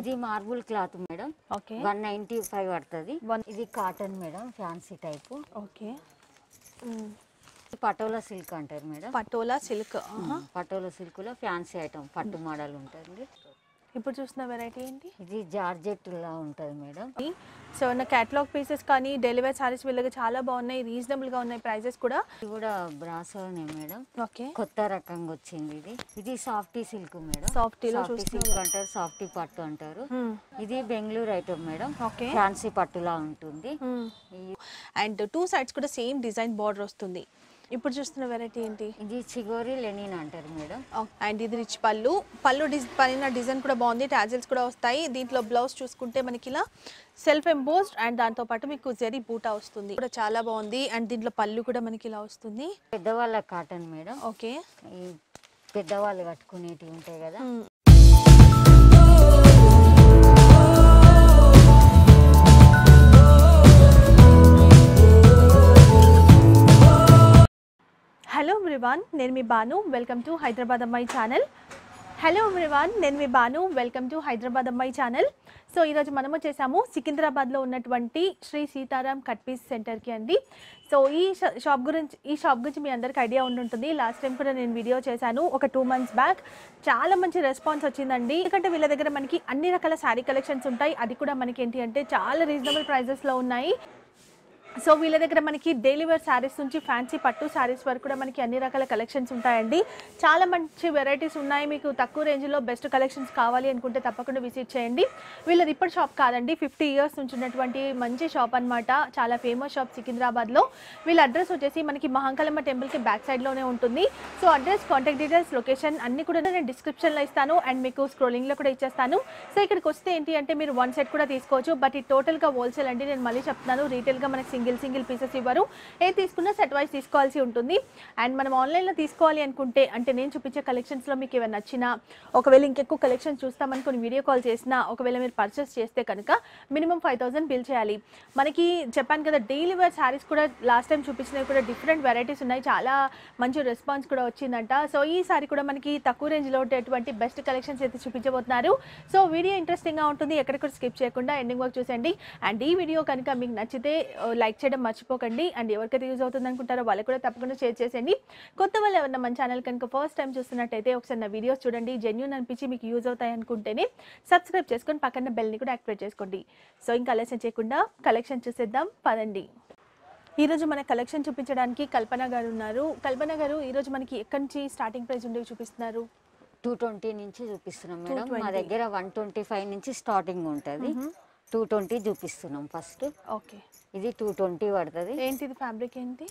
ఇది marble cloth madam. Okay. One ninety five పడుతుంది. ఇది cotton madam fancy type. Okay. Patola silk అంటారు madam. Patola silk. Patola సిల్క్లో fancy item పట్టు మోడల్ ఉంటుంది ఇప్పుడు చూసిన వెరైటీ ఏంటి? ఇది జార్జెట్ లా ఉంటుంది మేడం. సో నా క్యాటలాగ్ పీసెస్ కానీ డెలివరీ సారీస్ వీళ్ళకి చాలా బాగున్నాయి రీజనబుల్గా ఉన్నాయి ప్రైజెస్ కూడా. ఇది కూడా బ్రాసోనే మేడం. ఓకే. కొత్త రకంగా వచ్చింది ఇది. ఇది softy silk madam. Softy. Silk అంటారు సాఫ్టీ పట్టు అంటారు. ఇది Bengaluru item madam. Okay. Fancy పట్టులా ఉంటుంది. అండ్ టూ సైడ్స్ కూడా సేమ్ డిజైన్ బార్డర్ వస్తుంది. ఇప్పుడు చూస్తున్న వెరైటీ ఏంటి? ఇది చిగోరి లెనిన్ అంటారు మేడం. అండ్ ఇది రిచ్ పళ్ళు. పళ్ళు డిజ్ పైన డిజైన్ కూడా బాగుంది టాజిల్స్ కూడా వస్తాయి. దీంట్లో బ్లౌజ్ చూసుకుంటే మనకి ఇలా సెల్ఫ్ ఎంబోస్డ్ అండ్ దాంతో పాటు మీకు జరీ బూటా వస్తుంది. కూడా చాలా బాగుంది. అండ్ దీంట్లో పళ్ళు కూడా మనకి ఇలా వస్తుంది. పెద్దవాళ్ళ కాటన్ మేడం. ఓకే పెద్దవాళ్ళు కట్టుకునేటివి ఉంటాయి కదా. హలో ఎవ్రీవాన్ నేను మీ బాను. వెల్కమ్ టు హైదరాబాద్ అమ్మాయి ఛానల్ హలో ఎవ్రీవాన్ నేను మీ బాను. వెల్కమ్ టు హైదరాబాద్ అమ్మాయి ఛానల్ సో ఈరోజు మనం వచ్చేసాము సికింద్రాబాద్లో ఉన్నటువంటి శ్రీ సీతారాం కట్ పీస్ సెంటర్కి అండి. సో ఈ షా- షాప్ గురించి ఈ షాప్ గురించి మీ అందరికీ ఐడియా ఉండుంటుంది. లాస్ట్ టైం కూడా నేను వీడియో చేశాను ఒక టూ మంత్స్ బ్యాక్ చాలా మంచి రెస్పాన్స్ వచ్చిందండి. ఎందుకంటే వీళ్ళ దగ్గర మనకి అన్ని రకాల శారీ కలెక్షన్స్ ఉంటాయి. అది కూడా మనకి ఏంటి అంటే చాలా రీజనబుల్ ప్రైజెస్లో ఉన్నాయి. సో వీళ్ళ దగ్గర మనకి డైలీ వేర్ శారీస్ నుంచి ఫ్యాన్సీ పట్టు శారీస్ వరకు కూడా మనకి అన్ని రకాల కలెక్షన్స్ ఉంటాయండి. చాలా మంచి వెరైటీస్ ఉన్నాయి. మీకు తక్కువ రేంజ్లో బెస్ట్ కలెక్షన్స్ కావాలి అనుకుంటే తప్పకుండా విజిట్ చేయండి. వీళ్ళది ఇప్పుడు షాప్ కాదండి. ఫిఫ్టీ ఇయర్స్ నుంచి ఉన్నటువంటి మంచి షాప్ అన్నమాట. చాలా ఫేమస్ షాప్ సికింద్రాబాద్లో. వీళ్ళ అడ్రస్ వచ్చేసి మనకి మహాంకలమ్మ టెంపుల్కి బ్యాక్ సైడ్లోనే ఉంటుంది. So address contact details location అన్ని కూడా నేను డిస్క్రిప్షన్లో ఇస్తాను. అండ్ మీకు స్క్రోలింగ్లో కూడా ఇచ్చేస్తాను. సో ఇక్కడికి వస్తే ఏంటి అంటే మీరు వన్ సెట్ కూడా తీసుకోవచ్చు. బట్ ఈ టోటల్గా హోల్సేల్ అండి. నేను మళ్ళీ చెప్తున్నాను. రీటైల్గా మనకి సింగిల్ సింగిల్ పీసెస్ ఇవ్వరు. ఏ తీసుకున్నా సెట్ వైజ్ తీసుకోవాల్సి ఉంటుంది. అండ్ మనం ఆన్లైన్లో తీసుకోవాలి అనుకుంటే అంటే నేను చూపించే కలెక్షన్స్లో మీకు ఏమైనా నచ్చినా ఒకవేళ ఇంకెక్కువ కలెక్షన్ చూస్తామనుకుని వీడియో కాల్ చేసినా ఒకవేళ మీరు పర్చేస్ చేస్తే కనుక మినిమం ఫైవ్ థౌసండ్ బిల్ చేయాలి. మనకి చెప్పాను కదా డైలీ వేర్ శారీస్ కూడా లాస్ట్ టైం చూపించినవి కూడా డిఫరెంట్ వెరైటీస్ ఉన్నాయి. చాలా మంచి రెస్పాన్స్ కూడా వచ్చిందంట. సో ఈ సారీ కూడా మనకి తక్కువ రేంజ్లో ఉండేటువంటి బెస్ట్ కలెక్షన్స్ అయితే చూపించబోతున్నారు. సో వీడియో ఇంట్రెస్టింగ్గా ఉంటుంది. ఎక్కడెక్కడ స్కిప్ చేయకుండా ఎండింగ్ వరకు చూసండి అండ్ ఈ వీడియో కనుక మీకు నచ్చితే uh, లైక్ చేయడం మర్చిపోకండి. అండ్ ఎవరికైతే యూజ్ అవుతుంది అనుకుంటారో వాళ్ళకి కూడా తప్పకుండా షేర్ చేసేయండి. కొత్త వాళ్ళు ఎవరన్నా మన ఛానల్ కనుక ఫస్ట్ టైం చూస్తున్నట్టయితే ఒకసారి నా వీడియోస్ చూడండి. జెన్యున్ అనిపించి మీకు యూజ్ అవుతాయి అనుకుంటేనే సబ్స్క్రైబ్ చేసుకొని పక్కన బెల్ని కూడా యాక్టివేట్ చేసుకోండి. సో ఇంకా ఆలస్యం చేయకుండా కలెక్షన్ చూసేద్దాం. పదండి. ఈరోజు మన కలెక్షన్ చూపించడానికి కల్పన గారు ఉన్నారు. కల్పన గారు ఈరోజు మనకి ఎక్కడి నుంచి స్టార్టింగ్ ప్రైస్ ఉండేవి చూపిస్తున్నారు? టూ ట్వంటీ నుంచి చూపిస్తున్నాం మేడం. మా 220. దగ్గర వన్ ట్వంటీ ఫైవ్ నుంచి స్టార్టింగ్ ఉంటుంది. టూ ట్వంటీ చూపిస్తున్నాం ఫస్ట్. ఓకే. ఇది టూ ట్వంటీ పడుతుంది. ఏంటిది ఫ్యాబ్రిక్ ఏంటి?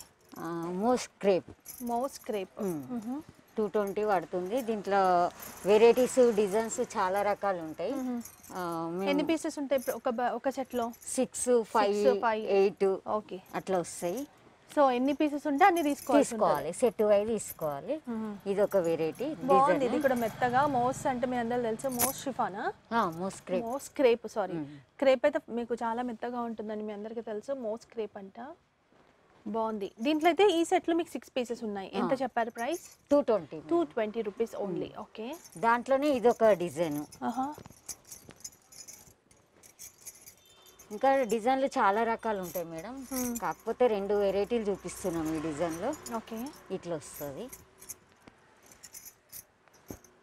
Most crepe. Moss crepe. Two twenty పడుతుంది. దీంట్లో వెరైటీస్ డిజైన్స్ చాలా రకాలు ఉంటాయి. ఎన్ని పీసెస్ ఉంటాయి ఒక ఒక సెట్లో six five five. Eight. Okay. అట్లా వస్తాయి. సో ఎన్ని పీసెస్ ఉంటే అన్ని తీసుకోవాలి తీసుకోవాలి. సెట్ వైజ్ తీసుకోవాలి. ఇది ఒక వెరైటీ బాగుంది. ఇది కూడా మెత్తగా మోస్ అంటే మీ అందరూ తెలుసు moss షిఫానా? Most crepe. Moss crepe sorry crepe అయితే మీకు చాలా మెత్తగా ఉంటుందని మీ అందరికీ తెలుసు. మోస్ క్రేప్ అంట. బాగుంది. దీంట్లో అయితే ఈ సెట్లో మీకు సిక్స్ పీసెస్ ఉన్నాయి. ఎంత చెప్పారు price two twenty two twenty rupees only okay దాంట్లోనే ఇది ఒక డిజైన్ ఇంకా డిజైన్లు చాలా రకాలు ఉంటాయి మేడం. Hmm. కాకపోతే రెండు వెరైటీలు చూపిస్తున్నాం ఈ డిజైన్లో. ఓకే. ఇట్లా వస్తుంది.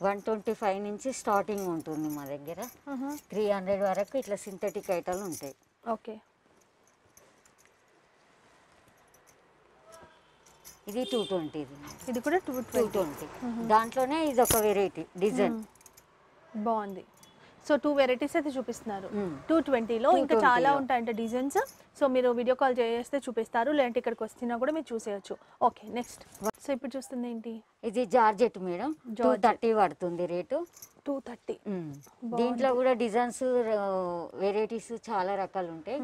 వన్ ట్వంటీ ఫైవ్ నుంచి స్టార్టింగ్ ఉంటుంది మా దగ్గర. త్రీ హండ్రెడ్ వరకు ఇట్లా సింథటిక్ ఐటాలు ఉంటాయి. ఓకే. ఇది టూ ట్వంటీ ఇది. కూడా టూ టూ ట్వంటీ. ట్వంటీ దాంట్లోనే ఇది ఒక వెరైటీ డిజైన్. బాగుంది. సో టూ వెరైటీస్ అయితే చూపిస్తున్నారు. టూ ట్వంటీలో ఇంకా 220 చాలా. ఉంటాయంట డిజైన్స్ సో మీరు వీడియో కాల్ చేస్తే చూపిస్తారు. లేదంటే ఇక్కడికి వస్తున్నా కూడా మీరు చూసేయచ్చు. ఓకే నెక్స్ట్ సో ఇప్పుడు చూస్తుంది ఏంటి? ఇది జార్జెట్ మేడం. టూ. థర్టీ పడుతుంది రేటు. టూ థర్టీ దీంట్లో కూడా డిజైన్స్ వెరైటీస్ చాలా రకాలు ఉంటాయి.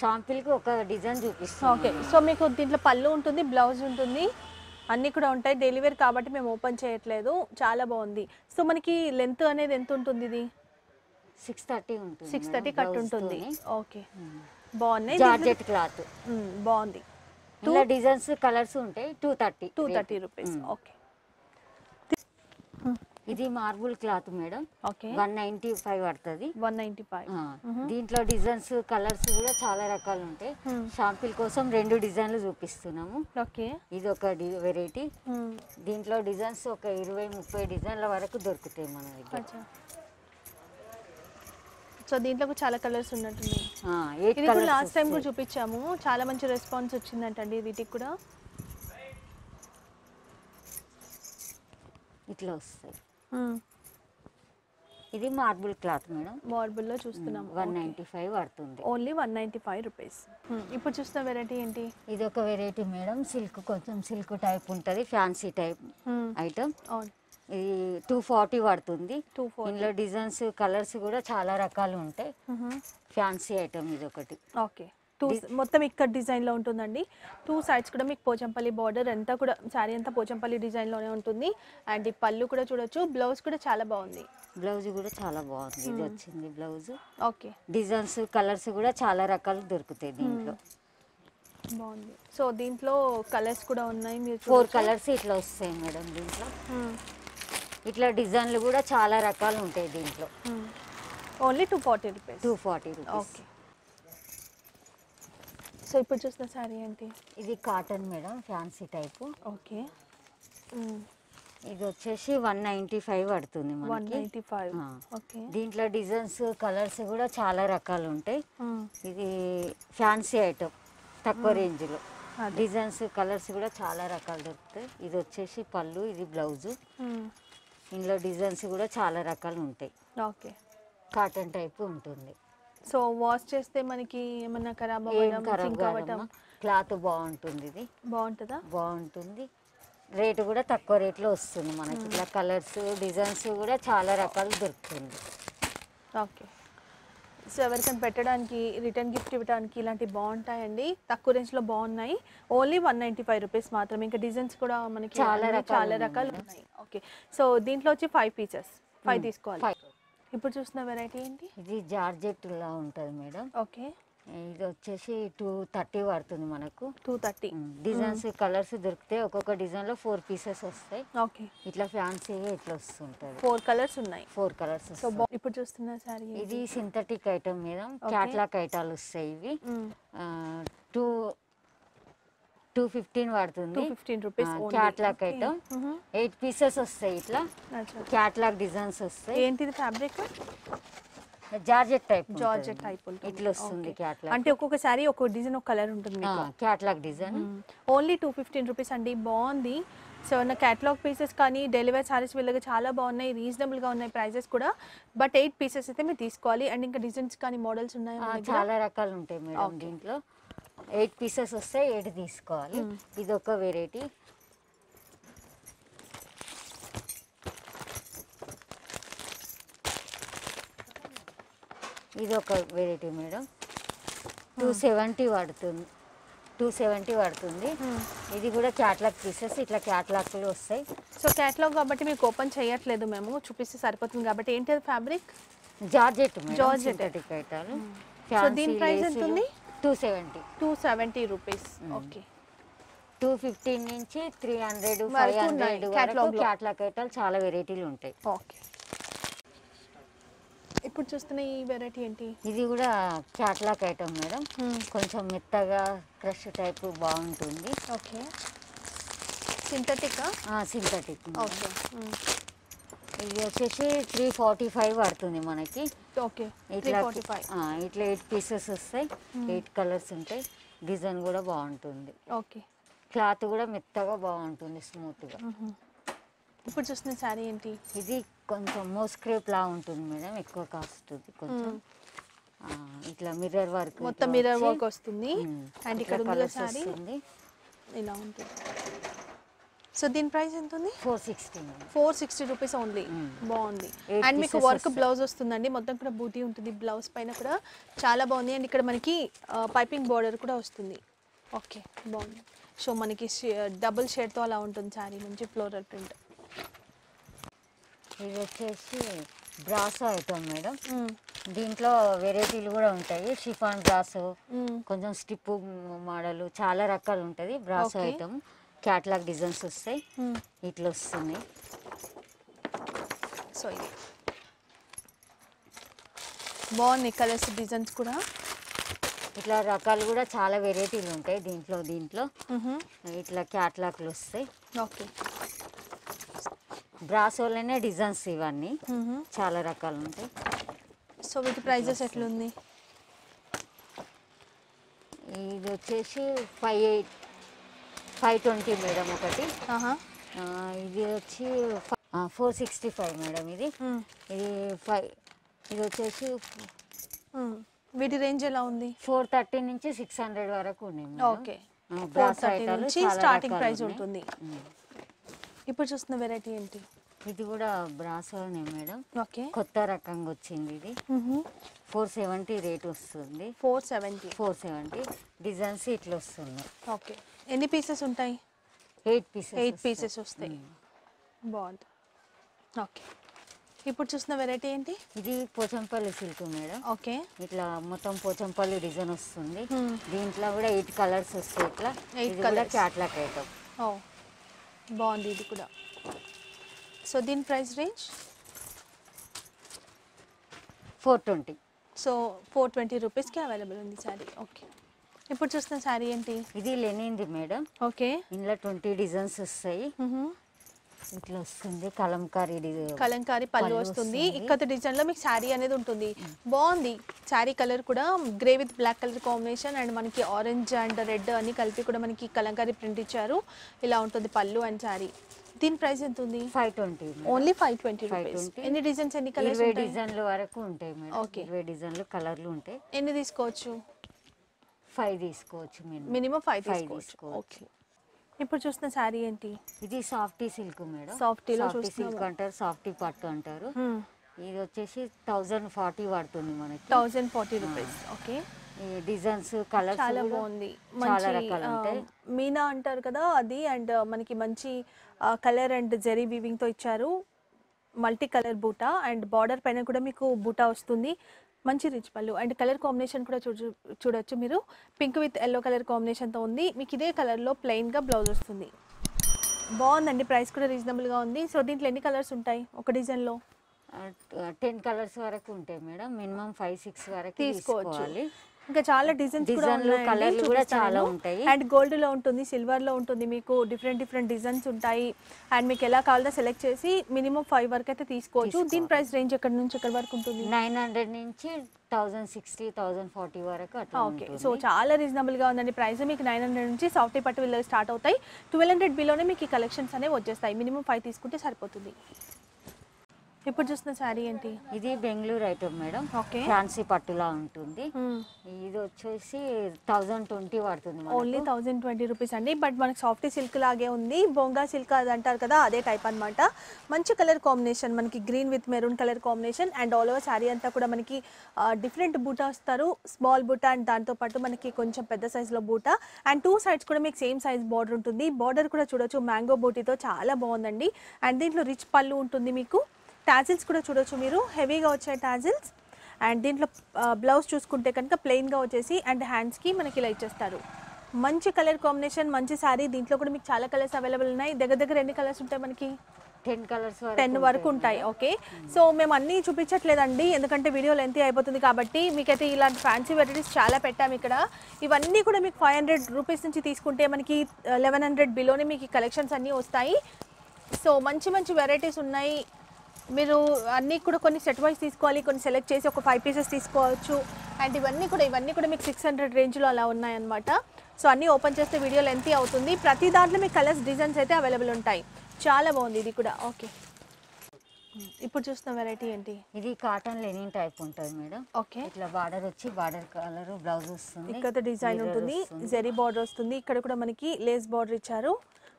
షాంపిల్కి ఒక డిజైన్ చూపిస్తాం ఓకే సో మీకు దీంట్లో పళ్ళు ఉంటుంది బ్లౌజ్ ఉంటుంది. అన్నీ కూడా ఉంటాయి. డెలివరీ కాబట్టి మేము ఓపెన్ చేయట్లేదు. చాలా బాగుంది. సో మనకి లెంత్ అనేది ఎంత ఉంటుంది ఇది? సిక్స్ థర్టీ ఉంటుంది సిక్స్ థర్టీ కట్ ఉంటుంది. తోని. ఓకే. బాగున్నాయి జార్జెట్ క్లాత్. మ్మ్, బాగుంది. ఇలా డిజైన్స్ కలర్స్ ఉంటాయి. Two thirty two thirty rupees okay. ఇది marble cloth madam. Okay. One ninety five పడుతుంది. One ninety five. దీంట్లో డిజైన్స్ కలర్స్ కూడా చాలా రకాలు ఉంటాయి. షాంపిల్ కోసం రెండు డిజైన్లు చూపిస్తున్నాము. ఓకే. ఇది ఒక వెరైటీ దీంట్లో డిజైన్స్ ఒక ఇరవై ముప్పై డిజైన్ల వరకు దొరుకుతాయి మన దగ్గర. సో దీంట్లో చాలా కలర్స్ ఉన్నట్టున్నాయి. ఇది కూడా లాస్ట్ టైం కూడా. చూపించాము. చాలా మంచి రెస్పాన్స్ వచ్చిందంటండి వీటికి కూడా. ఇట్లా వస్తాయి. ఇది మార్బుల్ క్లాత్ మేడం. మార్బుల్లో చూస్తున్నాము. వన్ నైంటీ ఫైవ్ పడుతుంది. Only one ninety five rupees ఇప్పుడు చూస్తున్న వెరైటీ ఏంటి? ఇది ఒక వెరైటీ మేడం. సిల్క్ కొంచెం సిల్క్ టైప్ ఉంటుంది. ఫ్యాన్సీ టైప్ ఐటమ్ అవును. టూ ఫార్టీ పడుతుంది. ఇందులో డిజైన్స్ కలర్స్ కూడా చాలా రకాలు ఉంటాయి. ఫ్యాన్సీ ఐటమ్ ఇది ఒకటి. ఓకే. టూ మొత్తం ఇక్కడ డిజైన్లో ఉంటుందండి. టూ సైడ్స్ కూడా మీకు పోచంపల్లి బార్డర్ అంతా కూడా శారీ అంతా పోచంపల్లి డిజైన్లోనే ఉంటుంది. అండ్ ఈ పళ్ళు కూడా చూడొచ్చు. బ్లౌజ్ కూడా చాలా బాగుంది. బ్లౌజ్ కూడా చాలా బాగుంది. ఇది వచ్చింది బ్లౌజ్ ఓకే. డిజైన్స్ కలర్స్ కూడా చాలా రకాలు దొరుకుతాయి దీంట్లో. బాగుంది. సో దీంట్లో కలర్స్ కూడా ఉన్నాయి. మీరు ఫోర్ కలర్స్ ఇట్లా వస్తాయి మేడం దీంట్లో. ఇట్లా డిజైన్లు కూడా చాలా రకాలు ఉంటాయి దీంట్లో. Only two forty rupees two forty okay so ఇప్పుడు చూస్తున్న శారీ ఏంటి? ఇది cotton madam fancy type okay ఇది వచ్చేసి వన్ నైంటీ ఫైవ్ పడుతుంది వన్ నైంటీ ఫైవ్. ఓకే దీంట్లో డిజైన్స్ కలర్స్ కూడా చాలా రకాలు ఉంటాయి. ఇది ఫ్యాన్సీ ఐటమ్ తక్కువ రేంజ్లో. డిజైన్స్ కలర్స్ కూడా చాలా రకాలు దొరుకుతాయి. ఇది వచ్చేసి పళ్ళు ఇది బ్లౌజు ఇందులో డిజైన్స్ కూడా చాలా రకాలు ఉంటాయి. ఓకే. కాటన్ టైప్ ఉంటుంది. సో వాష్ చేస్తే మనకి ఏమన్నా ఖరాబ్ అవ్వడం క్లాత్ బాగుంటుంది ఇది. బాగుంటుందా? బాగుంటుంది. రేటు కూడా తక్కువ రేట్లో వస్తుంది మనకి. ఇట్లా కలర్స్ డిజైన్స్ కూడా చాలా రకాలు దొరుకుతుంది. ఓకే. సో ఎవరికైనా పెట్టడానికి రిటర్న్ గిఫ్ట్ ఇవ్వడానికి ఇలాంటివి బాగుంటాయండి. తక్కువ రేంజ్లో బాగున్నాయి. Only one ninety five rupees మాత్రమే. ఇంకా డిజైన్స్ కూడా మనకి చాలా చాలా రకాలు. ఉన్నాయి. ఓకే. సో దీంట్లో వచ్చి ఫైవ్ పీసెస్. ఫైవ్ తీసుకోవాలి. Five. ఇప్పుడు చూసిన వెరైటీ ఏంటి? ఇది జార్జెట్ లా ఉంటుంది మేడం. ఓకే. ఇది వచ్చేసి టూ థర్టీ పడుతుంది మనకు. టూ థర్టీ డిజైన్స్ కలర్స్ దొరికితే ఒక్కొక్క డిజైన్లో ఫోర్ పీసెస్ వస్తాయి. ఓకే ఇట్లా ఫ్యాన్సీగా ఇట్లా వస్తుంటది. ఫోర్ కలర్స్ ఉన్నాయి. ఫోర్ కలర్స్ సో ఇప్పుడు చూస్తున్న శారీ ఇది సింథటిక్ ఐటమ్ మీద క్యాట్లాక్ ఐటాలు వస్తాయి ఇవి. టూ టూ ఫిఫ్టీన్ పడుతుంది. Fifteen rupees catalogue item eight pieces వస్తాయి ఇట్లా. క్యాట్లాక్ డిజైన్స్ వస్తాయి. ఏంటిది fabric georgette type georgette type ఉంటుంది. ఇట్లా వస్తుంది. క్యాట్లాక్ అంటే ఒక్కొక్క శారీ ఒక్కొక్క డిజైన్ ఒక కలర్ ఉంటుంది మీకు. Catalogue design only two fifteen rupees అండి. బాగుంది. సో నా క్యాటలాగ్ పీసెస్ కానీ డెలివరీ సారీస్ వీళ్ళకి చాలా బాగున్నాయి. రీజనబుల్గా ఉన్నాయి ప్రైజెస్ కూడా. బట్ ఎయిట్ పీసెస్ అయితే మీరు తీసుకోవాలి. అండ్ ఇంకా డిజైన్స్ కానీ మోడల్స్ ఉన్నాయి? చాలా రకాలు ఉంటాయి మేడం దీంట్లో. ఎయిట్ పీసెస్ వస్తాయి. ఎయిట్ తీసుకోవాలి. ఇది ఒక వెరైటీ ఇది ఒక వెరైటీ మేడం. టూ సెవెంటీ పడుతుంది. టూ సెవెంటీ పడుతుంది. ఇది కూడా క్యాట్లాగ్ పీసెస్ ఇట్లా క్యాట్లాగ్లు వస్తాయి. సో క్యాటలాగ్ కాబట్టి మీకు ఓపెన్ చేయట్లేదు మేము చూపిస్తే సరిపోతుంది కాబట్టి ఏంటి ఫ్యాబ్రిక్? జార్జెట్. సింథటిక్ ఐటాలు సో దీని ప్రైస్ ఎంత ఉంది two seventy. Two seventy rupees. Okay. Two fifteen నుంచి three hundred five hundred. Catalogue ఐటాలు చాలా వెరైటీలు ఉంటాయి. ఓకే. ఇప్పుడు చూస్తున్న ఈ వెరైటీ ఏంటి? ఇది కూడా క్యాట్లాగ్ ఐటమ్ మేడం. కొంచెం మెత్తగా క్రష్ టైప్ బాగుంటుంది. ఓకే. సింథటిక్? Synthetic okay. ఇది వచ్చేసి త్రీ ఫార్టీ ఫైవ్ పడుతుంది మనకి. ఓకే. ఇట్లా ఇట్లా ఎయిట్ పీసెస్ వస్తాయి. ఎయిట్ కలర్స్ ఉంటాయి. డిజైన్ కూడా బాగుంటుంది. ఓకే. క్లాత్ కూడా మెత్తగా బాగుంటుంది స్మూత్గా ఇప్పుడు చూస్తున్న శారీ ఏంటి? ఇది కొంచెం మోస్క్రేప్ లా ఉంటుంది మేడం ఎక్కువ కాస్ట్ కొంచెం. ఇట్లా మిర్రర్ వర్క్ మొత్తం మిర్రర్ వర్క్ వస్తుంది. అండ్ ఇక్కడ వస్తుంది. ఇలా ఉంటుంది. సో దీని ప్రైస్ ఎంత ఉంది? Four sixty four sixty rupees only బాగుంది. అండ్ మీకు వర్క్. బ్లౌజ్ వస్తుందండి. మొత్తం కూడా బూటీ ఉంటుంది. బ్లౌజ్ పైన కూడా చాలా బాగుంది. అండ్ ఇక్కడ మనకి పైపింగ్ బార్డర్ కూడా వస్తుంది. ఓకే బాగుంది. సో మనకి డబుల్ షేడ్తో అలా ఉంటుంది శారీ మంచి ఫ్లోరల్ ప్రింట్ ఇది వచ్చేసి బ్రాసో ఐటమ్ మేడం. దీంట్లో వెరైటీలు కూడా ఉంటాయి. షిఫాన్ బ్రాసో కొంచెం స్టిప్ మోడల్ చాలా రకాలు ఉంటుంది బ్రాసో. ఐటమ్ క్యాట్లాగ్ డిజైన్స్ వస్తాయి. ఇట్లా వస్తున్నాయి. సో ఇది. బాగున్నాయి కలర్స్ డిజైన్స్ కూడా? ఇట్లా రకాలు కూడా చాలా వెరైటీలు ఉంటాయి దీంట్లో దీంట్లో. ఇట్లా క్యాట్లాక్లు వస్తాయి. ఓకే. బ్రాసోలోనే డిజైన్స్ ఇవన్నీ చాలా రకాలు ఉంటాయి సో వీటి ప్రైజెస్ ఎట్లుంది ఇది వచ్చేసి five eight five twenty madam ఒకటి ఇది వచ్చి ఫోర్ సిక్స్టీ ఫైవ్ మేడం ఇది. ఇది ఫైవ్ ఇది వచ్చేసి. వీటి రేంజ్ ఎలా ఉంది ఫోర్ థర్టీ నుంచి సిక్స్ హండ్రెడ్ వరకు ఉన్నాయి. Okay starting price. ఉంటుంది. ఇప్పుడు చూస్తున్న వెరైటీ ఏంటి? ఇది కూడా బ్రాసోనే మేడం. ఓకే. కొత్త రకంగా వచ్చింది ఇది. ఫోర్ సెవెంటీ రేట్ వస్తుంది. Four seventy four seventy designs ఇట్లా వస్తున్నాయి ఓకే. ఎన్ని పీసెస్ ఉంటాయి? ఎయిట్ పీసెస్ ఎయిట్ పీసెస్ వస్తాయి. బాగుంది. ఓకే. ఇప్పుడు చూస్తున్న వెరైటీ ఏంటి? ఇది పోచంపల్లి సిల్క్ మేడం. ఓకే. ఇట్లా మొత్తం పోచంపల్లి డిజైన్ వస్తుంది. Hmm. దీంట్లో కూడా ఎయిట్ కలర్స్ వస్తాయి ఇట్లా. కూడా colours. క్యాట్లాక్ ఐటమ్ బాగుంది ఇది కూడా. సో దీని price range four twenty so four twenty రూపీస్కి అవైలబుల్ ఉంది శారీ ఓకే ఇప్పుడు చూస్తున్న శారీ ఏంటి? ఇది లెనింది మేడం. ఓకే ఇందులో ట్వంటీ డిజైన్స్ వస్తాయి. ఇట్లా వస్తుంది కలంకారీ కలంకారీ పళ్ళు వస్తుంది. ఇక్కత డిజైన్లో మీకు శారీ అనేది ఉంటుంది. బాగుంది. శారీ కలర్ కూడా grey with black colour combination and మనకి ఆరెంజ్ అండ్ రెడ్ అన్ని కలిపి కూడా మనకి కలంకారీ ప్రింట్ ఇచ్చారు. ఇలా ఉంటుంది పళ్ళు అండ్ శారీ. దీని ప్రైస్ ఎంత ఉంది? Five twenty only five twenty 520. Rupees ఎన్ని డిజైన్స్ ఎన్ని కలర్స్ ఇరవై డిజైన్ల వరకు ఉంటాయి Okay. ఇరవై డిజైన్లు కలర్లు ఉంటాయి. ఎన్ని తీసుకోవచ్చు? ఫైవ్ తీసుకోవచ్చు మినిమం ఫైవ్ తీసుకోవచ్చు. ఓకే ఇప్పుడు చూస్తున్న శారీ ఏంటి? ఇది సాఫ్టీ సిల్క్ మేడం. సాఫ్టీ చూస్తున్నాము. సిల్క్ అంటారు సాఫ్టీ పట్టు అంటారు. ఇది వచ్చేసి థౌజండ్ ఫార్టీ పడుతుంది మనకి. Thousand forty rupees. ఓకే. ఈ డిజైన్స్ కలర్స్ చాలా బాగుంది. చాలా రకాలు ఉంటాయి. మీనా అంటారు కదా అది అండ్ మనకి మంచి కలర్ అండ్ జెరీ వీవింగ్తో ఇచ్చారు. మల్టీ కలర్ బూటా అండ్ బార్డర్ పైన కూడా మీకు బూటా వస్తుంది. మంచి రిచ్ పళ్ళు. అండ్ కలర్ కాంబినేషన్ కూడా చూడ చూడొచ్చు మీరు. పింక్ విత్ ఎల్లో కలర్ కాంబినేషన్తో ఉంది. మీకు ఇదే కలర్లో ప్లెయిన్గా బ్లౌజ్ వస్తుంది. బాగుందండి. ప్రైస్ కూడా రీజనబుల్గా ఉంది. సో దీంట్లో ఎన్ని కలర్స్ ఉంటాయి ఒక డిజైన్లో? టెన్ కలర్స్ వరకు ఉంటాయి మేడం. మినిమం ఫైవ్ సిక్స్ వరకు తీసుకోవచ్చు. తీసుకోవాలి. ఇంకా చాలా డిజైన్స్ కూడా డిజైన్లు, కలర్లు కూడా చాలా. ఉంటాయి. అండ్ గోల్డ్లో ఉంటుంది సిల్వర్లో ఉంటుంది మీకు డిఫరెంట్ డిఫరెంట్ డిజైన్స్ ఉంటాయి. అండ్ మీకు ఎలా కావాలో సెలెక్ట్ చేసి మినిమం ఫైవ్ వరకు అయితే తీసుకోవచ్చు. దీని. ప్రైస్ రేంజ్ ఎక్కడి నుంచి ఎక్కడి వరకు ఉంటుంది? నైన్ హండ్రెడ్ నుంచి థౌజండ్ సిక్స్టీ థౌజండ్ ఫార్టీ వరకు ఓకే సో చాలా రీజనబుల్గా ఉందండి. ప్రైస్ మీకు నైన్ హండ్రెడ్ నుంచి సాఫ్టీ పట్టు వీళ్ళు స్టార్ట్ అవుతాయి. ట్వెల్వ్ హండ్రెడ్ బిలోనే మీకు ఈ కలెక్షన్స్ అనేవి వచ్చేస్తాయి. మినిమం ఫైవ్ తీసుకుంటే సరిపోతుంది. ఇప్పుడు చూస్తున్న శారీ ఏంటి? ఇది Bengaluru item madam. Okay. Fancy పట్టులా ఉంటుంది. ఇది వచ్చేసి థౌజండ్ ట్వంటీ పడుతుంది. ఓన్లీ థౌజండ్ ట్వంటీ రూపీస్ అండి. బట్ మనకి సాఫ్ట్ సిల్క్ లాగే ఉంది. బొంగా సిల్క్ అది అంటారు కదా అదే టైప్ అన్నమాట. మంచి కలర్ కాంబినేషన్ మనకి green with maroon colour combination and all over sari అంతా కూడా మనకి డిఫరెంట్ బూటా వస్తారు. స్మాల్ బూటా అండ్ దాంతో పాటు మనకి కొంచెం పెద్ద సైజులో బూటా. అండ్ టూ సైడ్స్ కూడా మీకు సేమ్ సైజ్ బార్డర్ ఉంటుంది. బార్డర్ కూడా చూడొచ్చు. మ్యాంగో బూటీతో చాలా బాగుందండి. అండ్ దీంట్లో రిచ్ పళ్ళు ఉంటుంది మీకు. టాజిల్స్ కూడా చూడొచ్చు మీరు. హెవీగా వచ్చాయి టాజిల్స్. అండ్ దీంట్లో బ్లౌజ్ చూసుకుంటే కనుక ప్లెయిన్గా వచ్చేసి అండ్ హ్యాండ్స్కి మనకి ఇలా ఇచ్చేస్తారు. మంచి కలర్ కాంబినేషన్ మంచి శారీ దీంట్లో కూడా మీకు చాలా కలర్స్ అవైలబుల్ ఉన్నాయి. దగ్గర దగ్గర ఎన్ని కలర్స్ ఉంటాయి మనకి? టెన్ కలర్స్ టెన్ వరకు ఉంటాయి. ఓకే. సో మేము అన్నీ చూపించట్లేదండి. ఎందుకంటే వీడియో లెంత్ అయిపోతుంది కాబట్టి మీకైతే ఇలాంటి ఫ్యాన్సీ వెరైటీస్ చాలా పెట్టాము ఇక్కడ. ఇవన్నీ కూడా మీకు ఫైవ్ హండ్రెడ్ రూపీస్ నుంచి తీసుకుంటే మనకి లెవెన్ హండ్రెడ్ బిలోనే మీకు కలెక్షన్స్ అన్నీ వస్తాయి. సో మంచి మంచి వెరైటీస్ ఉన్నాయి. మీరు అన్నీ కూడా కొన్ని సెట్ వైజ్ తీసుకోవాలి కొన్ని సెలెక్ట్ చేసి ఒక ఫైవ్ పీసెస్ తీసుకోవచ్చు. అండ్ ఇవన్నీ కూడా ఇవన్నీ కూడా మీకు సిక్స్ హండ్రెడ్ రేంజ్లో అలా ఉన్నాయన్నమాట. సో అన్నీ ఓపెన్ చేస్తే వీడియో లెంతీ అవుతుంది. ప్రతి దాంట్లో మీకు కలర్స్ డిజైన్స్ అయితే అవైలబుల్ ఉంటాయి. చాలా బాగుంది ఇది కూడా. ఓకే ఇప్పుడు చూస్తున్న వెరైటీ ఏంటి? ఇది కాటన్ లెనిన్ టైప్ ఉంటుంది మేడం. ఓకే ఇట్లా బార్డర్ వచ్చి బార్డర్ కలర్ బ్లౌజ్ వస్తుంది ఇక్కడ డిజైన్ ఉంటుంది. జెరీ బార్డర్ వస్తుంది. ఇక్కడ కూడా మనకి లేస్ బార్డర్ ఇచ్చారు.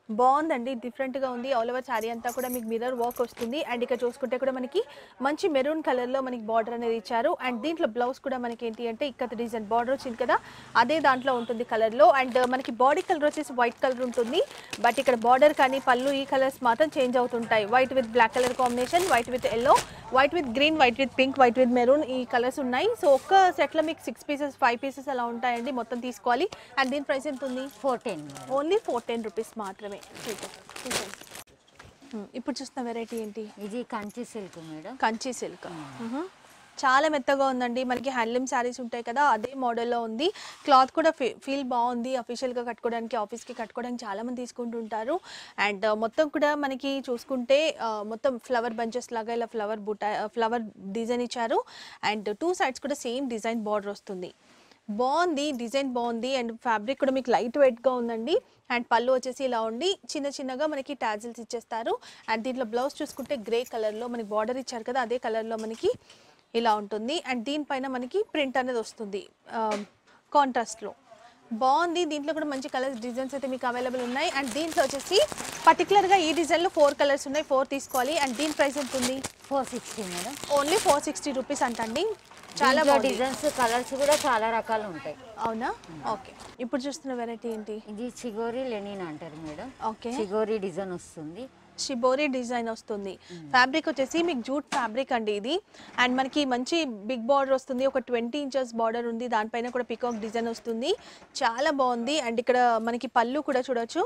బాగుందండి డిఫరెంట్గా ఉంది. ఆల్ ఓవర్ శారీ అంతా కూడా మీకు మిర్రర్ వర్క్ వస్తుంది. అండ్ ఇక్కడ చూసుకుంటే కూడా మనకి మంచి మెరూన్ కలర్లో మనకి బార్డర్ అనేది ఇచ్చారు. అండ్ దీంట్లో బ్లౌజ్ కూడా మనకి ఏంటి అంటే ఇక్కడ డిజైన్ బార్డర్ వచ్చింది కదా అదే దాంట్లో ఉంటుంది కలర్లో. అండ్ మనకి బాడీ కలర్ వచ్చేసి వైట్ కలర్ ఉంటుంది. బట్ ఇక్కడ బార్డర్ కానీ పళ్ళు ఈ కలర్స్ మాత్రం చేంజ్ అవుతుంటాయి. White with black colour combination white with yellow white with green white with pink white with maroon ఈ కలర్స్ ఉన్నాయి. సో ఒక్క సెట్లో మీకు సిక్స్ పీసెస్ ఫైవ్ పీసెస్ అలా ఉంటాయండి మొత్తం తీసుకోవాలి. అండ్ దీని ప్రైస్ ఎంత ఉంది? Four ten only four ten rupees మాత్రమే. మ్మ్. ఇప్పుడు చూస్తున్న వెరైటీ ఏంటి? ఇది Kanchi silk madam. Kanchi silk చాలా మెత్తగా ఉందండి. మనకి హ్యాండ్లూమ్ శారీస్ ఉంటాయి కదా అదే మోడల్లో ఉంది. క్లాత్ కూడా ఫీ ఫీల్ బాగుంది. అఫీషియల్గా కట్టుకోవడానికి ఆఫీస్కి కట్టుకోవడానికి చాలా మంది తీసుకుంటుంటారు అండ్ మొత్తం కూడా మనకి చూసుకుంటే ఆ, మొత్తం ఫ్లవర్ బంచెస్ లాగా ఇలా ఫ్లవర్ బుటా ఫ్లవర్ డిజైన్ ఇచ్చారు. అండ్ టూ సైడ్స్ కూడా సేమ్ డిజైన్ బార్డర్ వస్తుంది. బాగుంది డిజైన్ బాగుంది అండ్ ఫ్యాబ్రిక్ కూడా మీకు లైట్ వెయిట్గా ఉందండి. అండ్ పళ్ళు వచ్చేసి ఇలా ఉండి చిన్న చిన్నగా మనకి టాజిల్స్ ఇచ్చేస్తారు. అండ్ దీంట్లో బ్లౌజ్ చూసుకుంటే గ్రే కలర్లో మనకి బార్డర్ ఇచ్చారు కదా అదే కలర్లో మనకి ఇలా ఉంటుంది. అండ్ దీనిపైన మనకి ప్రింట్ అనేది వస్తుంది కాంట్రాస్ట్లో బాగుంది దీంట్లో కూడా మంచి కలర్స్ డిజైన్స్ అయితే మీకు అవైలబుల్ ఉన్నాయి. అండ్ దీంట్లో వచ్చేసి పర్టికులర్గా ఈ డిజైన్లో ఫోర్ కలర్స్ ఉన్నాయి ఫోర్ తీసుకోవాలి. అండ్ దీని ప్రైస్ ఎంత ఉంది? Four sixty madam only four sixty rupees అంటండి. చాలా డిజైన్స్ కలర్స్ కూడా చాలా రకాలు ఉంటాయి. అవునా? ఓకే. ఇప్పుడు చూస్తున్న వెరైటీ ఏంటి? ఇది చిగోరి లెనిన్ అంటారు మేడం. ఓకే. చిగోరి డిజైన్ వస్తుంది. షిబోరి డిజైన్ వస్తుంది. ఫ్యాబ్రిక్ వచ్చేసి మీకు జూట్ ఫ్యాబ్రిక్ అండి ఇది. అండ్ మనకి మంచి బిగ్ బార్డర్ వస్తుంది. ఒక ట్వంటీ ఇంచెస్ బార్డర్ ఉంది. దానిపైన కూడా పికాక్ డిజైన్ వస్తుంది. చాలా బాగుంది. అండ్ ఇక్కడ మనకి పళ్ళు కూడా చూడొచ్చు.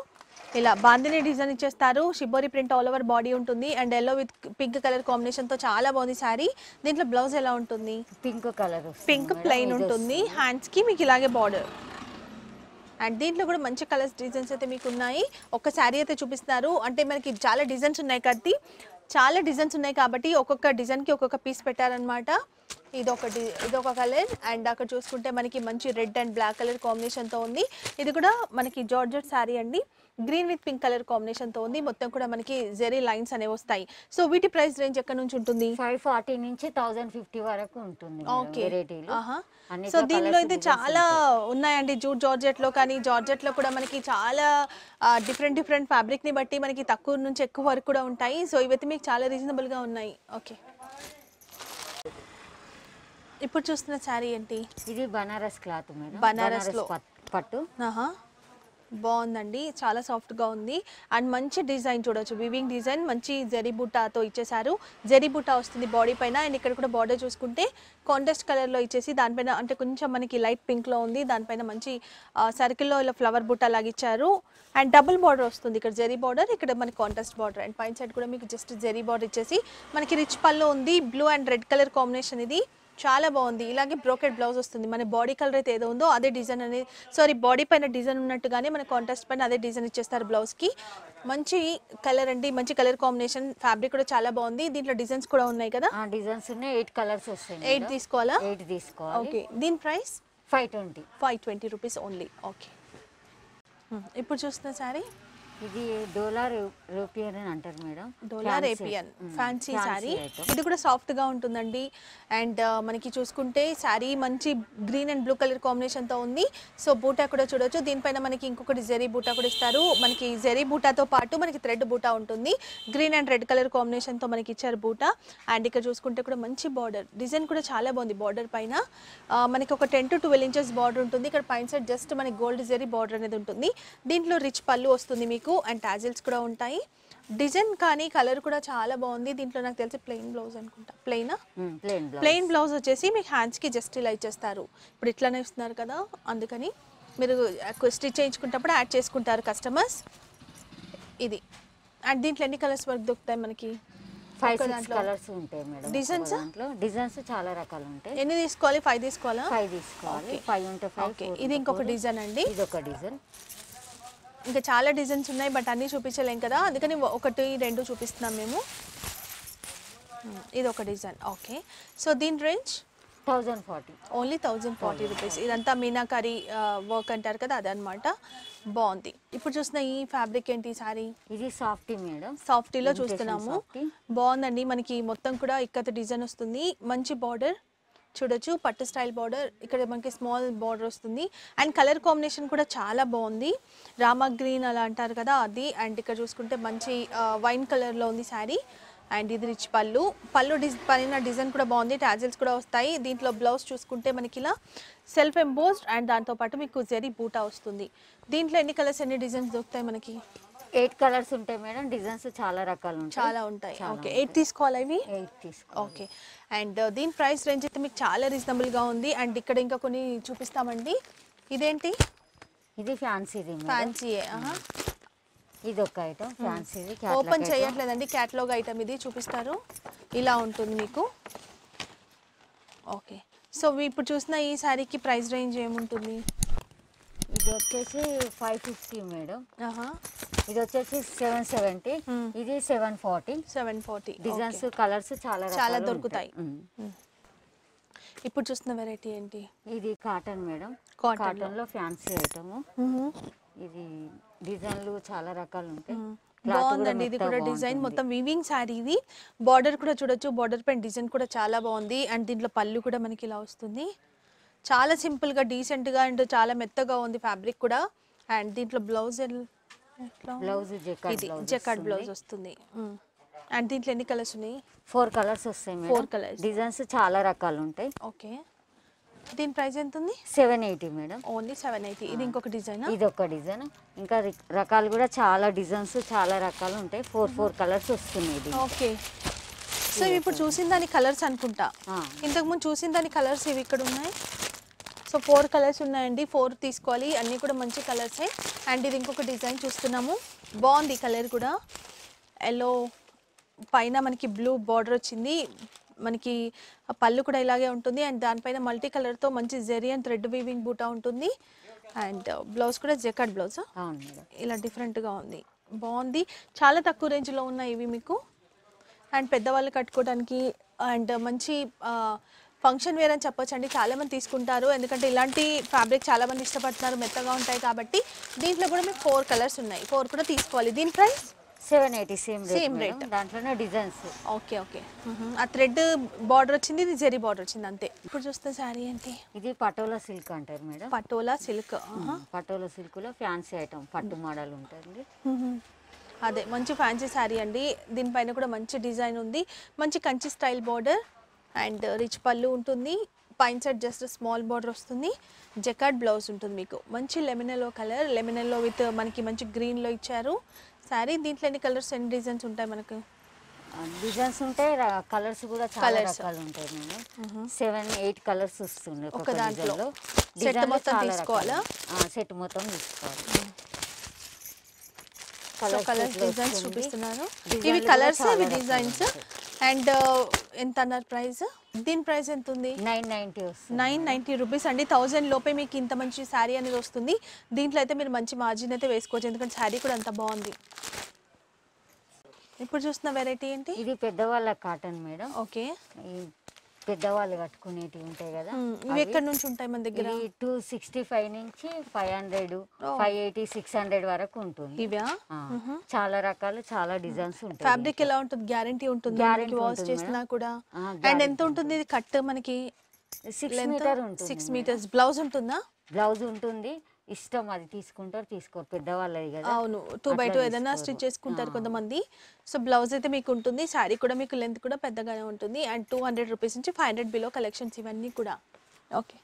ఇలా బాందిని డిజైన్ ఇచ్చేస్తారు. Shibori print all over body ఉంటుంది. And yellow with pink colour కాంబినేషన్తో చాలా బాగుంది శారీ దీంట్లో బ్లౌజ్ ఎలా ఉంటుంది? పింక్ కలర్ పింక్ ప్లెయిన్ ఉంటుంది. హ్యాండ్స్కి మీకు ఇలాగే బార్డర్ అండ్ దీంట్లో కూడా మంచి కలర్స్ డిజైన్స్ అయితే మీకు ఉన్నాయి. ఒక శారీ అయితే చూపిస్తున్నారు. అంటే మనకి చాలా డిజైన్స్ ఉన్నాయి కత్తి చాలా డిజైన్స్ ఉన్నాయి కాబట్టి ఒక్కొక్క డిజైన్కి ఒక్కొక్క పీస్ పెట్టారనమాట ఇది ఇదొక కలర్. అండ్ అక్కడ చూసుకుంటే మనకి మంచి రెడ్ అండ్ బ్లాక్ కలర్ కాంబినేషన్తో ఉంది. ఇది కూడా మనకి జార్జెట్ శారీ అండి. గ్రీన్ విత్ పింక్ కలర్ కాంబినేషన్తో ఉంది. మొత్తం కూడా మనకి జెరీ లైన్స్ అనేవి వస్తాయి. సో వీటి ప్రైస్ రేంజ్ ఎక్కడ నుంచి ఉంటుంది? ఫైవ్ ఫార్టీ నుంచి థౌజండ్ ఫిఫ్టీ వరకు ఉంటుంది ఓకే. సో దీనిలో అయితే చాలా ఉన్నాయండి జూట్ జార్జెట్లో కానీ జార్జెట్లో కూడా మనకి చాలా డిఫరెంట్ డిఫరెంట్ ఫ్యాబ్రిక్ని బట్టి మనకి తక్కువ నుంచి ఎక్కువ వరకు కూడా ఉంటాయి. సో ఇవైతే మీకు చాలా రీజనబుల్గా ఉన్నాయి. ఓకే. ఇప్పుడు చూస్తున్న శారీ ఏంటి? ఇది బనారస్ క్లాత్ బనారస్లో. పట్- పట్టు. బాగుందండి. చాలా సాఫ్ట్గా ఉంది. అండ్ మంచి డిజైన్ చూడొచ్చు. వివింగ్ డిజైన్ మంచి జరీ బుట్టాతో ఇచ్చేసారు జరీ బుట్టా వస్తుంది బాడీ పైన. అండ్ ఇక్కడ కూడా బార్డర్ చూసుకుంటే కాంటెస్ట్ కలర్లో ఇచ్చేసి దానిపైన అంటే కొంచెం మనకి లైట్ పింక్లో ఉంది. దానిపైన మంచి సర్కిల్లో ఇలా flower Butta లాగిచ్చారు and double border వస్తుంది ఇక్కడ జరీ బార్డర్. ఇక్కడ మనకి కాంటెస్ట్ బార్డర్. అండ్ పైన సైడ్ కూడా మీకు జస్ట్ జరీ బార్డర్ ఇచ్చేసి మనకి రిచ్ పళ్ళు ఉంది. Blue and red colour combination ఇది. చాలా బాగుంది. ఇలాగే బ్రోకెట్ బ్లౌజ్ వస్తుంది. మన బాడీ కలర్ అయితే ఏదో ఉందో అదే డిజైన్ అనేది సారీ బాడీ పైన డిజైన్ ఉన్నట్టుగానే మన కాంట్రాస్ట్ పైన అదే డిజైన్ ఇచ్చేస్తారు బ్లౌజ్కి. మంచి కలర్ అండి. మంచి కలర్ కాంబినేషన్. ఫ్యాబ్రిక్ కూడా చాలా బాగుంది. దీంట్లో డిజైన్స్ కూడా ఉన్నాయి కదా? ఆ డిజైన్స్ ఉన్నాయి. ఎయిట్ కలర్స్ వస్తాయి ఎయిట్ తీసుకోవాలా? ఎయిట్ తీసుకోవాలి. ఓకే. దీని price? Five twenty. Five twenty rupees only. Okay. ఇప్పుడు చూస్తున్న శారీ? ఇది డోలార్ రూపియన్ అని అంటారు మేడం. డోలార్. ఏపియన్ ఫ్యాన్సీ శారీ. ఇది కూడా సాఫ్ట్గా ఉంటుందండి. అండ్ మనకి చూసుకుంటే శారీ మంచి గ్రీన్ అండ్ బ్లూ కలర్ కాంబినేషన్తో ఉంది. సో బూటా కూడా చూడొచ్చు. దీనిపైన మనకి ఇంకొకటి జెరీ బూటా కూడా ఇస్తారు. మనకి జెరీ బూటాతో పాటు మనకి థ్రెడ్ బూటా ఉంటుంది. గ్రీన్ అండ్ రెడ్ కలర్ కాంబినేషన్తో మనకి ఇచ్చారు బూటా. అండ్ ఇక్కడ చూసుకుంటే కూడా మంచి బార్డర్ డిజైన్ కూడా చాలా బాగుంది బార్డర్ పైన. ఆ, మనకి ఒక ten to twelve inches border ఉంటుంది. ఇక్కడ పైన సైడ్ జస్ట్ మనకి గోల్డ్ జెరీ బార్డర్ అనేది ఉంటుంది. దీంట్లో రిచ్ పళ్ళు వస్తుంది మీకు. అండ్ టాజిల్స్ కూడా ఉంటాయి. డిజైన్ కానీ కలర్ కూడా చాలా బాగుంది. దీంట్లో నాకు తెలిసి ప్లెయిన్ బ్లౌజ్ అనుకుంటా. ప్లెయినా. Plain blouse. వచ్చేసి మీకు హ్యాండ్స్కి జస్ట్ ఇలా ఇచ్చేస్తారు. ఇప్పుడు ఇట్లానే ఇస్తున్నారు కదా అందుకని మీరు స్టిచ్ చేయించుకుంటప్పుడు యాడ్ చేసుకుంటారు కస్టమర్స్. ఇది. అండ్ దీంట్లో ఎన్ని కలర్స్ వరకు దొరుకుతాయి మనకి? ఫైవ్. కలర్స్ ఉంటాయి మేడం. Designs? ఒక్కొక్క దాంట్లో. డిజైన్స్ చాలా రకాలు ఉంటాయి. ఎన్ని తీసుకోవాలి? ఫైవ్ తీసుకోవాలా? ఫైవ్ తీసుకోవాలి. ఫైవ్ ఉంటే ఫైవ్ ఇది ఇంకొక డిజైన్ అండి. ఇది ఒక డిజైన్. ఇంకా చాలా డిజైన్స్ ఉన్నాయి బట్ అన్నీ చూపించలేం కదా. అందుకని ఒకటి రెండు చూపిస్తున్నాం మేము. ఇది ఒక డిజైన్. ఓకే. సో దీని range? Thousand forty. Only thousand forty rupees. ఇదంతా మీనాకరీ వర్క్ అంటారు కదా అదనమాట బాగుంది. ఇప్పుడు చూసిన ఈ ఫ్యాబ్రిక్ ఏంటి సారీ? ఇది సాఫ్టీ మేడం. సాఫ్టీలో చూస్తున్నాము. బాగుందండి. మనకి మొత్తం కూడా ఇక్కత డిజైన్ వస్తుంది. మంచి బార్డర్. చూడొచ్చు. పట్టు స్టైల్ బార్డర్. ఇక్కడ మనకి స్మాల్ బార్డర్ వస్తుంది. అండ్ కలర్ కాంబినేషన్ కూడా చాలా బాగుంది. రామా గ్రీన్ అలా అంటారు కదా అది. అండ్ ఇక్కడ చూసుకుంటే మంచి వైన్ కలర్లో ఉంది శారీ. అండ్ ఇది రిచ్ పళ్ళు. పళ్ళు డిజ్ పైన డిజైన్ కూడా బాగుంది. టాజిల్స్ కూడా వస్తాయి. దీంట్లో బ్లౌజ్ చూసుకుంటే మనకి ఇలా సెల్ఫ్ ఎంబోస్డ్ అండ్ దాంతోపాటు మీకు జరీ బూటా వస్తుంది. దీంట్లో ఎన్ని కలర్స్ ఎన్ని డిజైన్స్ దొరుకుతాయి మనకి? ఎయిట్ కలర్స్ ఉంటాయి మేడం. డిజైన్స్ చాలా రకాలు ఉంటాయి. చాలా ఉంటాయి. ఓకే ఎయిట్ తీసుకోవాలా ఇవి? ఎయిట్ తీసుకో ఓకే. అండ్ దీని ప్రైస్ రేంజ్ అయితే మీకు చాలా రీజనబుల్గా ఉంది. అండ్ ఇక్కడ ఇంకా కొన్ని చూపిస్తామండి. ఇదేంటి? ఇది ఫ్యాన్సీది ఫ్యాన్సీ ఇది ఒక ఐటమ్. ఫ్యాన్సీది ఓపెన్ చేయట్లేదండి. క్యాటలాగ్ ఐటమ్ ఇది చూపిస్తారు. ఇలా ఉంటుంది మీకు. ఓకే. సో ఇప్పుడు చూసిన ఈ శారీకి ప్రైస్ రేంజ్ ఏముంటుంది? ఇది వచ్చేసి ఫైవ్ ఫిఫ్టీ మేడం. ఇది వచ్చేసి సెవెన్ సెవెంటీ Hmm. ఇది seven forty seven forty designs colours చాలా చాలా దొరుకుతాయి. ఉంటాయి. ఉమ్. ఇప్పుడు చూస్తున్న వెరైటీ ఏంటి? ఇది కాటన్ మేడం. కాటన్లో. ఫ్యాన్సీ ఐటమ్ ఇది డిజైన్లు చాలా రకాలు ఉంటాయి. బాగుందండి. ఇది కూడా డిజైన్. మొత్తం వీవింగ్ శారీ ఇది. బార్డర్ కూడా చూడొచ్చు. బార్డర్ పైన డిజైన్ కూడా చాలా బాగుంది. అండ్ దీంట్లో పళ్ళు కూడా మనకి ఇలా వస్తుంది. చాలా సింపుల్గా డీసెంట్గా అండ్ చాలా మెత్తగా ఉంది ఫ్యాబ్రిక్ కూడా. అండ్ దీంట్లో బ్లౌజ్ బ్లౌజ్ జెకార్డ్ ఇది బ్లౌజ్ వస్తుంది. అండ్ దీంట్లో ఎన్ని కలర్స్ ఉన్నాయి? ఫోర్ కలర్స్ వస్తాయి మేడం. colours. డిజైన్స్ చాలా రకాలు ఉంటాయి. ఓకే. దీని ప్రైస్ ఎంత ఉంది? Seven eighty madam. Only seven eighty. ఇది ఇంకొక డిజైన్? ఇది ఒక డిజైన్. ఇంకా రకాలు కూడా చాలా డిజైన్స్ చాలా రకాలు ఉంటాయి. ఫోర్ ఫోర్ కలర్స్ వస్తున్నాయి ఓకే. సో ఇప్పుడు చూసిన దాని కలర్స్ అనుకుంటా. ఇంతకుముందు చూసిన దాని కలర్స్ ఇవి ఇక్కడ ఉన్నాయి? సో ఫోర్ కలర్స్ ఉన్నాయండి. ఫోర్ తీసుకోవాలి. అన్నీ కూడా మంచి కలర్సే అండ్ ఇది ఇంకొక డిజైన్ చూస్తున్నాము. బాగుంది కలర్ కూడా. ఎల్లో పైన మనకి బ్లూ బార్డర్ వచ్చింది. మనకి పళ్ళు కూడా ఇలాగే ఉంటుంది. అండ్ దానిపైన మల్టీ కలర్తో మంచి జెరీ అండ్ థ్రెడ్ వీవింగ్ బూటా ఉంటుంది. అండ్ బ్లౌజ్ కూడా జెకాట్ బ్లౌజ్ ఇలా డిఫరెంట్గా ఉంది. బాగుంది. చాలా తక్కువ రేంజ్లో ఉన్నాయి ఇవి మీకు. అండ్ పెద్దవాళ్ళు కట్టుకోవడానికి అండ్ మంచి ఫంక్షన్ వేర్ అని చెప్పొచ్చు అండి చాలా మంది తీసుకుంటారు. ఎందుకంటే ఇలాంటి ఫ్యాబ్రిక్ చాలా మంది ఇష్టపడుతున్నారు. మెత్తగా ఉంటాయి కాబట్టి దీంట్లో కూడా మీకు ఫోర్ కలర్స్ ఉన్నాయి. ఫోర్ కూడా తీసుకోవాలి. దీని price? Seven eighty. Same Same rate. దాంట్లోనే డిజైన్స్. Okay okay. ఆ థ్రెడ్ బార్డర్ వచ్చింది. ఇది జెరీ బార్డర్ వచ్చింది. అంతే. ఇప్పుడు చూస్తే శారీ ఏంటి? ఇది పటోలా సిల్క్ అంటారు మేడం. పటోలా సిల్క్. పటోలా సిల్క్లో ఫ్యాన్సీ ఐటమ్ పట్టు మోడల్ ఉంటుంది. అదే మంచి ఫ్యాన్సీ శారీ అండి. దీనిపైన కూడా మంచి డిజైన్ ఉంది. మంచి Kanchi style border. And rich pallu ఉంటుంది పైన సైడ్ జస్ట్ స్మాల్ బార్డర్ వస్తుంది జకాట్ బ్లౌజ్ ఉంటుంది మీకు. మంచి లెమినెల్లో కలర్ లెమినెల్లో విత్ మనకి మంచి గ్రీన్లో ఇచ్చారు. శారీ దీంట్లో ఎన్ని కలర్స్ ఎన్ని డిజైన్స్ ఉంటాయి మనకు? డిజైన్స్ ఉంటాయి కలర్స్ కూడా చాలా. రకాలు ఉంటాయి మేడం. సెవెన్ ఎయిట్ కలర్స్ వస్తుంది ఒక దాంట్లో. డిజైన్లు. మొత్తం తీసుకోవాలా? సెట్ మొత్తం తీసుకోవాలి. కలర్స్ డిజైన్స్ Design ఇవి కలర్స్ ఇవి డిజైన్స్. అండ్ ఎంత అన్నారు ప్రైస్? దీని ప్రైస్ ఎంత ఉంది nine ninety nine ninety rupees అండి. థౌజండ్ లోపే మీకు ఇంత మంచి శారీ అనేది వస్తుంది. దీంట్లో అయితే మీరు మంచి మార్జిన్ అయితే వేసుకోవచ్చు. ఎందుకంటే శారీ కూడా అంత బాగుంది. ఇప్పుడు చూస్తున్న వెరైటీ ఏంటి? ఇది పెద్దవాళ్ళ కాటన్ మేడం. ఓకే పెద్దవాళ్ళు కట్టుకునేటివి ఉంటాయి కదా ఇవి ఎక్కడి నుంచి ఉంటాయి మన దగ్గర? టూ సిక్స్టీ ఫైవ్ నుంచి five hundred five eighty six hundred వరకు ఉంటుంది. ఇవా? చాలా రకాలు చాలా డిజైన్స్ ఉంటాయి ఫ్యాబ్రిక్ ఎలా ఉంటుంది? గ్యారంటీ ఉంటుంది Guarantee వాష్ చేసినా. కూడా. అండ్ ఎంత ఉంటుంది. ఇది కట్ మనకి సిక్స్ మీటర్ ఉంటుంది సిక్స్ మీటర్స్ బ్లౌజ్ ఉంటుందా? బ్లౌజ్ ఉంటుంది. ఇష్టం అది తీసుకుంటారు తీసుకోరు. పెద్దవాళ్ళది కదా. అవును. టూ బై టూ ఏదైనా. స్టిచ్ చేసుకుంటారు. కొంతమంది. సో బ్లౌజ్ అయితే మీకు ఉంటుంది. శారీ కూడా మీకు లెంత్ కూడా పెద్దగానే ఉంటుంది. అండ్ టూ హండ్రెడ్ రూపీస్ నుంచి ఫైవ్ హండ్రెడ్ బిలో కలెక్షన్స్ ఇవన్నీ కూడా. ఓకే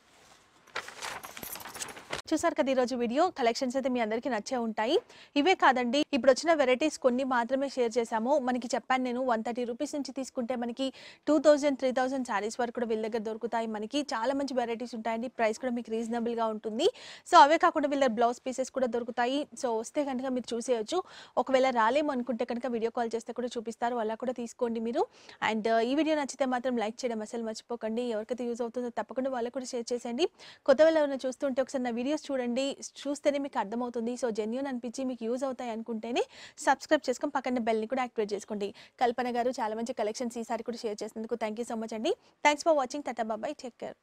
చూసారు కదా ఈరోజు వీడియో? కలెక్షన్స్ అయితే మీ అందరికీ నచ్చే ఉంటాయి. ఇవే కాదండి ఇప్పుడు వచ్చిన వెరైటీస్ కొన్ని మాత్రమే షేర్ చేశాము. మనకి చెప్పాను నేను వన్ థర్టీ రూపీస్ నుంచి తీసుకుంటే మనకి two thousand three thousand saris వరకు కూడా వీళ్ళ దగ్గర దొరుకుతాయి మనకి. చాలా మంచి వెరైటీస్ ఉంటాయండి. ప్రైస్ కూడా మీకు రీజనబుల్గా ఉంటుంది. సో అవే కాకుండా వీళ్ళ బ్లౌజ్ పీసెస్ కూడా దొరుకుతాయి. సో వస్తే కనుక మీరు చూసేయచ్చు. ఒకవేళ రాలేము అనుకుంటే కనుక వీడియో కాల్ చేస్తే కూడా చూపిస్తారు. అలా కూడా తీసుకోండి మీరు. అండ్ ఈ వీడియో నచ్చితే మాత్రం లైక్ చేయడం అసలు మర్చిపోకండి. ఎవరికైతే యూజ్ అవుతుందో తప్పకుండా వాళ్ళకు కూడా షేర్ చేసేయండి. కొత్త వాళ్ళు ఎవరైనా చూస్తుంటే ఒకసారి నా వీడియో వీడియోస్ చూడండి చూస్తేనే మీకు అర్థమవుతుంది. సో జెన్యున్ అనిపించి మీకు యూజ్ అవుతాయి అనుకుంటేనే సబ్స్క్రైబ్ చేసుకుని పక్కన బెల్ని కూడా యాక్టివేట్ చేసుకోండి. కల్పన గారు చాలా మంచి కలెక్షన్స్ ఈసారి కూడా షేర్ చేసినందుకు థ్యాంక్ సో మచ్ అండి. Thanks for watching tata bye bye take care